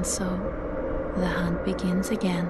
And so the hunt begins again.